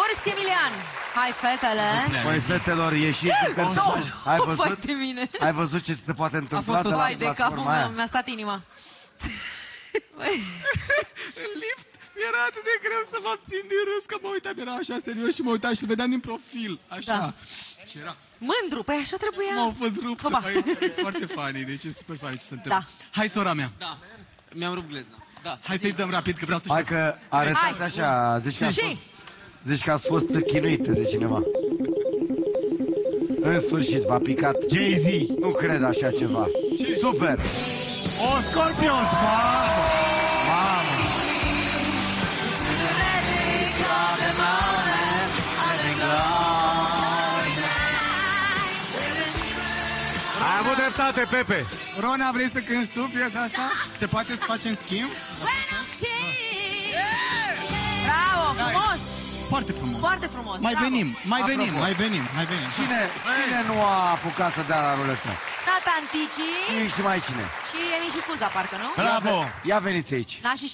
Urs Emilian. Hai, fetele. Măi, fetelor, ieșiți în personaj. Ai Vai văzut? de mine. Ai văzut ce se poate întâmpla fost o de la Vai de capul platforma meu, aia? mi-a stat inima. În lift era atât de greu să mă abțin din râs, că mă uitam, era așa serios și mă uitam și îl vedeam din profil, așa. Da. Și era, Mândru, păi așa trebuia. m-au fost rupt Hopa. aici, e foarte funny, deci e super funny ce se întâmplă. Da. Hai, sora mea, Da, mi-am rupt glezna. Da. hai să-i dăm rapid, că vreau să Hai știu. că arătați Hai. așa, zici că, ați Și? fost, zici că ați fost chinuită de cineva. În sfârșit, v-a picat Jay-Z. Nu cred așa ceva. Super. O, Scorpions, mamă! Mamă! Ai avut dreptate, Pepe. Rona, vrei să cânti tu piesa asta? Se poate să facem schimb? Bravo, frumos. Foarte frumos. Foarte frumos. Mai bravo. venim, mai Apropo. venim, mai venim, mai venim. Cine, cine nu a apucat să dea la ruletă? Nathan Tici Cine și mai cine? și Emi și Cuza, parcă, nu? Bravo! Ia veniți aici. Da, și și